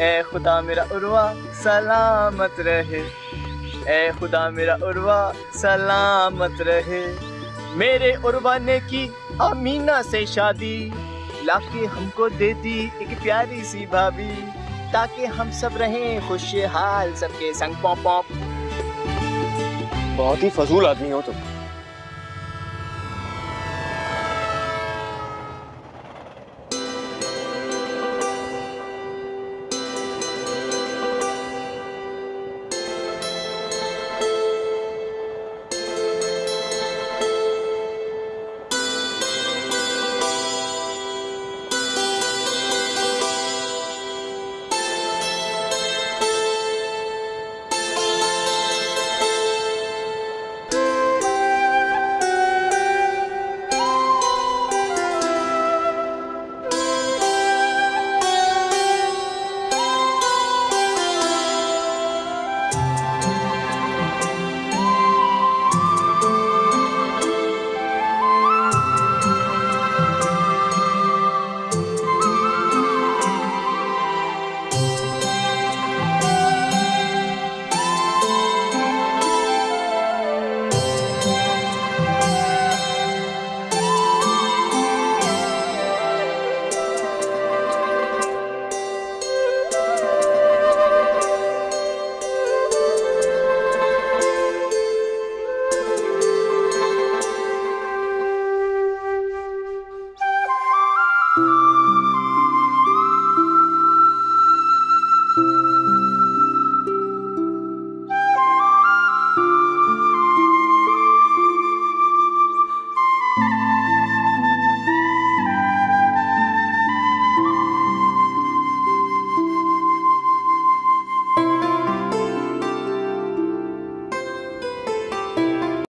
ए खुदा मेरा उर्वा, सलामत रहे। ए खुदा मेरा उर्वा, सलामत रहे। मेरे उर्वा ने की अमीना से शादी, लाके हमको दे दी एक प्यारी सी भाभी, ताकि हम सब रहें खुशहाल, सबके संग पॉप पॉप बहुत ही फजूल आदमी हो तुम।